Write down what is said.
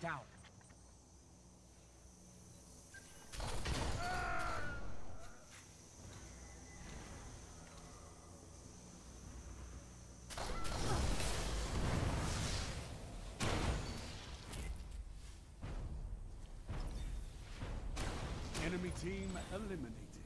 down. Enemy team eliminated.